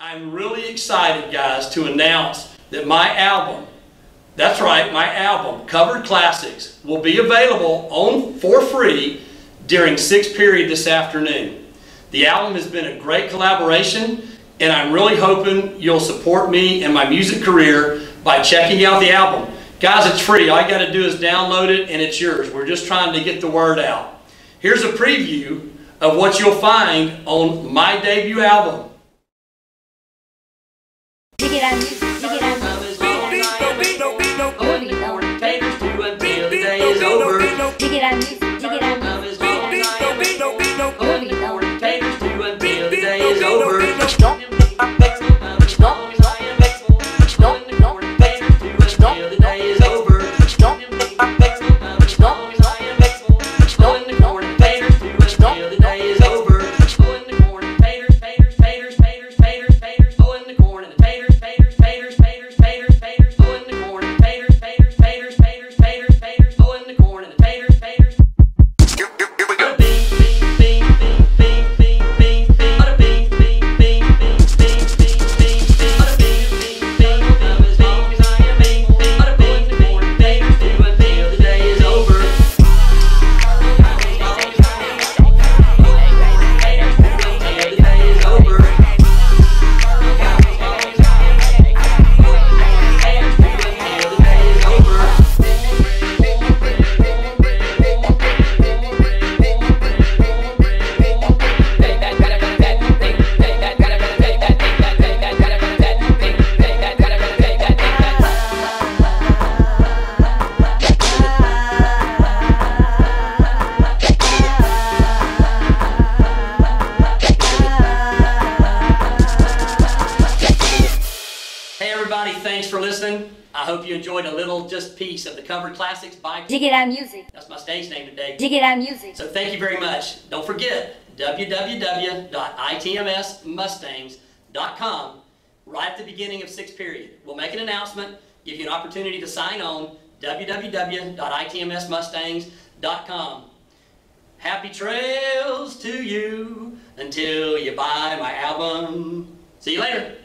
I'm really excited, guys, to announce that my album, that's right, my album, Covered Classics, will be available on for free during sixth period this afternoon. The album has been a great collaboration, and I'm really hoping you'll support me and my music career by checking out the album. Guys, it's free. All you got to do is download it, and it's yours. We're just trying to get the word out. Here's a preview of what you'll find on my debut album. Taters to until the day is over. I hope you enjoyed a little just piece of the covered classics by Dig it out, music. that's my stage name today. Dig it out, music. So thank you very much. Don't forget www.itmsmustangs.com right at the beginning of sixth period. We'll make an announcement, give you an opportunity to sign on www.itmsmustangs.com. Happy trails to you until you buy my album. See you later.